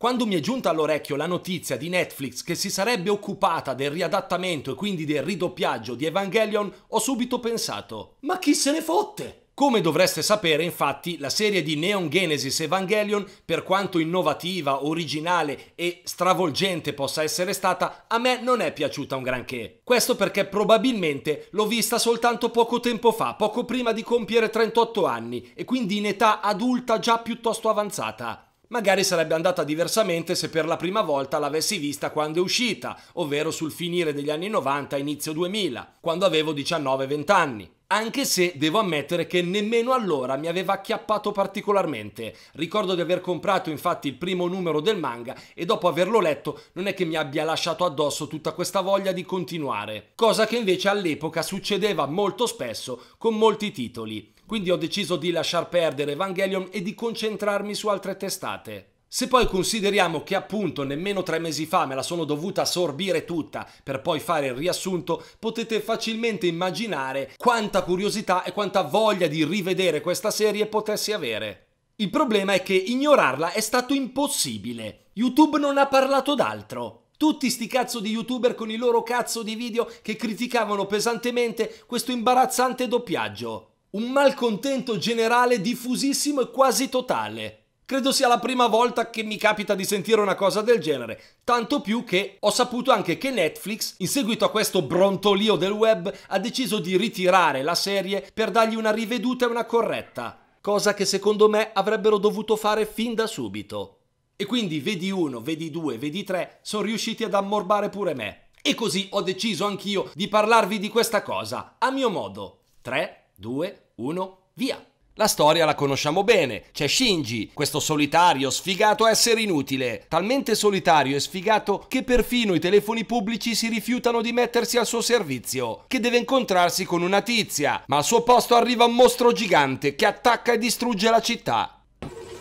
Quando mi è giunta all'orecchio la notizia di Netflix che si sarebbe occupata del riadattamento e quindi del ridoppiaggio di Evangelion, ho subito pensato: ma chi se ne fotte? Come dovreste sapere, infatti, la serie di Neon Genesis Evangelion, per quanto innovativa, originale e stravolgente possa essere stata, a me non è piaciuta un granché. Questo perché probabilmente l'ho vista soltanto poco tempo fa, poco prima di compiere 38 anni, e quindi in età adulta già piuttosto avanzata. Magari sarebbe andata diversamente se per la prima volta l'avessi vista quando è uscita, ovvero sul finire degli anni 90 inizio 2000, quando avevo 19-20 anni. Anche se devo ammettere che nemmeno allora mi aveva acchiappato particolarmente. Ricordo di aver comprato infatti il primo numero del manga e dopo averlo letto non è che mi abbia lasciato addosso tutta questa voglia di continuare. Cosa che invece all'epoca succedeva molto spesso con molti titoli. Quindi ho deciso di lasciar perdere Evangelion e di concentrarmi su altre testate. Se poi consideriamo che appunto nemmeno tre mesi fa me la sono dovuta assorbire tutta per poi fare il riassunto, potete facilmente immaginare quanta curiosità e quanta voglia di rivedere questa serie potessi avere. Il problema è che ignorarla è stato impossibile. YouTube non ha parlato d'altro. Tutti sti cazzo di youtuber con i loro cazzo di video che criticavano pesantemente questo imbarazzante doppiaggio. Un malcontento generale diffusissimo e quasi totale. Credo sia la prima volta che mi capita di sentire una cosa del genere, tanto più che ho saputo anche che Netflix, in seguito a questo brontolio del web, ha deciso di ritirare la serie per dargli una riveduta e una corretta, cosa che secondo me avrebbero dovuto fare fin da subito. E quindi vedi uno, vedi due, vedi tre, sono riusciti ad ammorbare pure me. E così ho deciso anch'io di parlarvi di questa cosa, a mio modo. 3, 2, 1, via! La storia la conosciamo bene, c'è Shinji, questo solitario, sfigato essere inutile, talmente solitario e sfigato che perfino i telefoni pubblici si rifiutano di mettersi al suo servizio, che deve incontrarsi con una tizia, ma al suo posto arriva un mostro gigante che attacca e distrugge la città.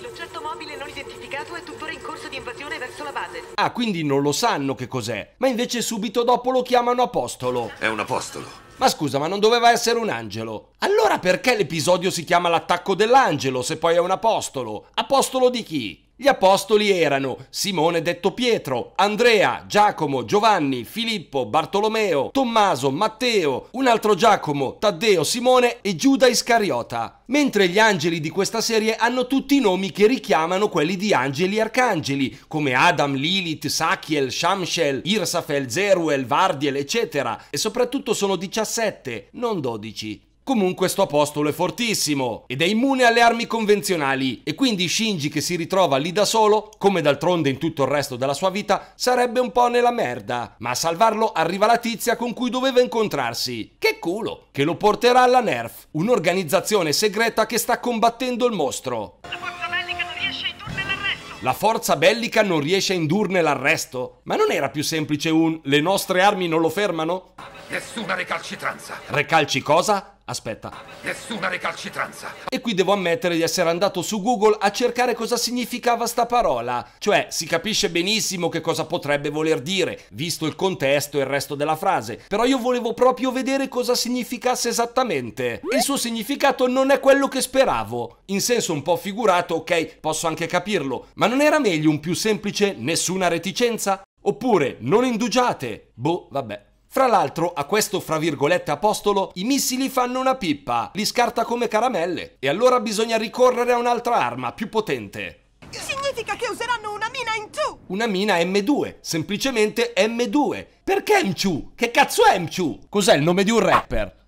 L'oggetto mobile non identificato è tuttora in corso di invasione verso la base. Ah, quindi non lo sanno che cos'è, ma invece subito dopo lo chiamano apostolo. È un apostolo. Ma scusa, ma non doveva essere un angelo? Allora perché l'episodio si chiama l'attacco dell'angelo se poi è un apostolo? Apostolo di chi? Gli apostoli erano Simone detto Pietro, Andrea, Giacomo, Giovanni, Filippo, Bartolomeo, Tommaso, Matteo, un altro Giacomo, Taddeo, Simone e Giuda Iscariota. Mentre gli angeli di questa serie hanno tutti i nomi che richiamano quelli di angeli e arcangeli, come Adam, Lilith, Sachiel, Shamshel, Irsafel, Zeruel, Vardiel, eccetera. E soprattutto sono 17, non 12. Comunque sto apostolo è fortissimo ed è immune alle armi convenzionali e quindi Shinji che si ritrova lì da solo, come d'altronde in tutto il resto della sua vita, sarebbe un po' nella merda. Ma a salvarlo arriva la tizia con cui doveva incontrarsi. Che culo! Che lo porterà alla NERF, un'organizzazione segreta che sta combattendo il mostro. La forza bellica non riesce a indurne l'arresto. La forza bellica non riesce a indurne l'arresto? Ma non era più semplice un le nostre armi non lo fermano? Nessuna recalcitranza. Recalci cosa? Aspetta. Nessuna recalcitranza. E qui devo ammettere di essere andato su Google a cercare cosa significava sta parola. Cioè, si capisce benissimo che cosa potrebbe voler dire, visto il contesto e il resto della frase. Però io volevo proprio vedere cosa significasse esattamente. Il suo significato non è quello che speravo. In senso un po' figurato, ok, posso anche capirlo. Ma non era meglio un più semplice nessuna reticenza? Oppure non indugiate? Boh, vabbè. Fra l'altro, a questo fra virgolette apostolo, i missili fanno una pippa, li scarta come caramelle. E allora bisogna ricorrere a un'altra arma, più potente. Significa che useranno una mina in giù. Una mina M2, semplicemente M2. Perché Mchu? Che cazzo è Mchu? Cos'è il nome di un rapper?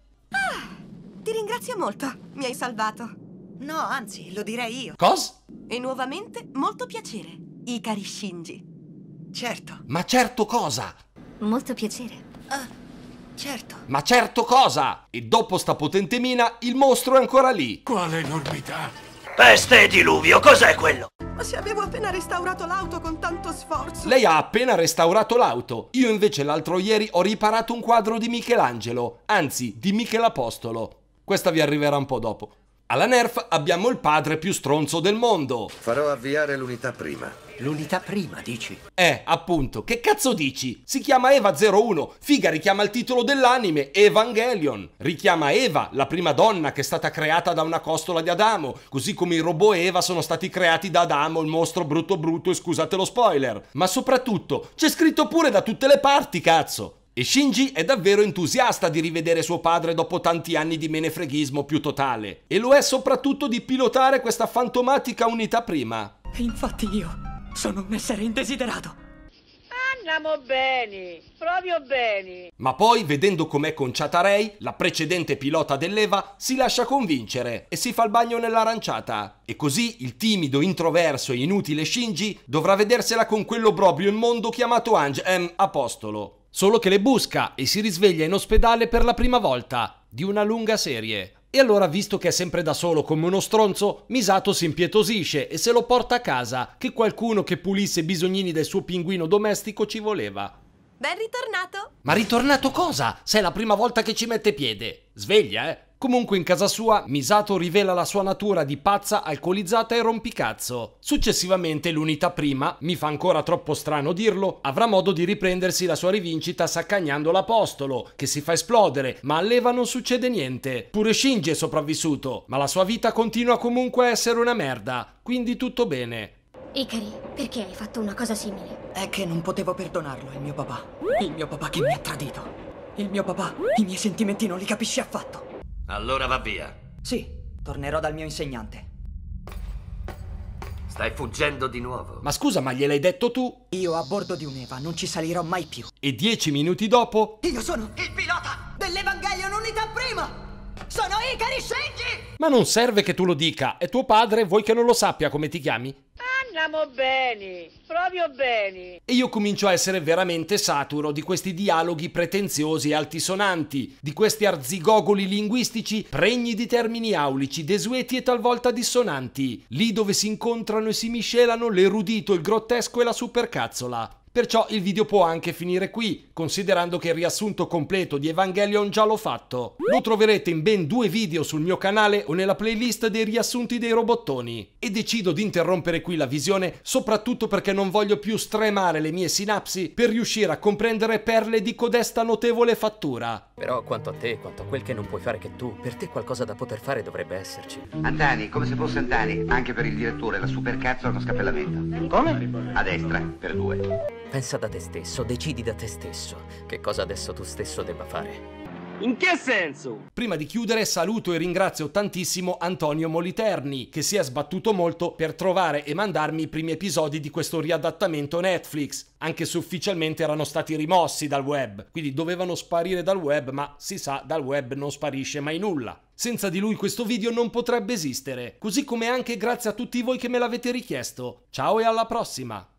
Ti ringrazio molto. Mi hai salvato. No, anzi, lo direi io. Cos? E nuovamente molto piacere. Ikari Shinji. Certo. Ma certo cosa? Molto piacere. Ah, certo. Ma certo cosa? E dopo sta potente mina, il mostro è ancora lì. Quale enormità. Peste e diluvio, cos'è quello? Ma se avevo appena restaurato l'auto con tanto sforzo. Lei ha appena restaurato l'auto. Io invece l'altro ieri ho riparato un quadro di Michelangelo, anzi di Michelapostolo. Questa vi arriverà un po' dopo. Alla Nerf abbiamo il padre più stronzo del mondo. Farò avviare l'unità prima. L'unità prima, dici? Eh, appunto, che cazzo dici? Si chiama Eva 01, figa richiama il titolo dell'anime, Evangelion. Richiama Eva, la prima donna che è stata creata da una costola di Adamo, così come i robot Eva sono stati creati da Adamo, il mostro brutto brutto e scusate lo spoiler. Ma soprattutto, c'è scritto pure da tutte le parti, cazzo. E Shinji è davvero entusiasta di rivedere suo padre dopo tanti anni di menefreghismo più totale. E lo è soprattutto di pilotare questa fantomatica unità prima. Infatti io sono un essere indesiderato. Andiamo bene, proprio bene. Ma poi, vedendo com'è conciata Rei, la precedente pilota dell'Eva, si lascia convincere e si fa il bagno nell'aranciata. E così il timido, introverso e inutile Shinji dovrà vedersela con quello proprio immondo chiamato Ange, ehm, Apostolo. Solo che le busca e si risveglia in ospedale per la prima volta di una lunga serie. E allora, visto che è sempre da solo come uno stronzo, Misato si impietosisce e se lo porta a casa, che qualcuno che pulisse i bisognini del suo pinguino domestico ci voleva. Ben ritornato! Ma ritornato cosa? Se è la prima volta che ci mette piede. Sveglia, eh? Comunque in casa sua Misato rivela la sua natura di pazza, alcolizzata e rompicazzo. Successivamente l'unità prima, mi fa ancora troppo strano dirlo, avrà modo di riprendersi la sua rivincita saccagnando l'apostolo, che si fa esplodere, ma a Leva non succede niente. Pure Shinji è sopravvissuto, ma la sua vita continua comunque a essere una merda, quindi tutto bene. Ikari, perché hai fatto una cosa simile? È che non potevo perdonarlo, il mio papà. Il mio papà che mi ha tradito. Il mio papà i miei sentimenti non li capisce affatto. Allora va via. Sì, tornerò dal mio insegnante. Stai fuggendo di nuovo. Ma scusa, ma gliel'hai detto tu? Io a bordo di un'Eva non ci salirò mai più. E dieci minuti dopo... Io sono il pilota dell'Evangelion Unità Prima! Sono Ikari Shinji! Ma non serve che tu lo dica, è tuo padre, vuoi che non lo sappia come ti chiami? Andiamo bene, proprio bene. E io comincio a essere veramente saturo di questi dialoghi pretenziosi e altisonanti, di questi arzigogoli linguistici pregni di termini aulici, desueti e talvolta dissonanti, lì dove si incontrano e si miscelano l'erudito, il grottesco e la supercazzola. Perciò il video può anche finire qui, considerando che il riassunto completo di Evangelion già l'ho fatto. Lo troverete in ben due video sul mio canale o nella playlist dei riassunti dei robottoni. E decido di interrompere qui la visione soprattutto perché non voglio più stremare le mie sinapsi per riuscire a comprendere perle di codesta notevole fattura. Però quanto a te, quanto a quel che non puoi fare che tu, per te qualcosa da poter fare dovrebbe esserci. Antani, come se fosse Antani, anche per il direttore, la supercazzo è uno scappellamento. Come? A destra, per due. Pensa da te stesso, decidi da te stesso che cosa adesso tu stesso debba fare. In che senso? Prima di chiudere saluto e ringrazio tantissimo Antonio Moliterni che si è sbattuto molto per trovare e mandarmi i primi episodi di questo riadattamento Netflix, anche se ufficialmente erano stati rimossi dal web, quindi dovevano sparire dal web, ma si sa dal web non sparisce mai nulla. Senza di lui questo video non potrebbe esistere, così come anche grazie a tutti voi che me l'avete richiesto. Ciao e alla prossima!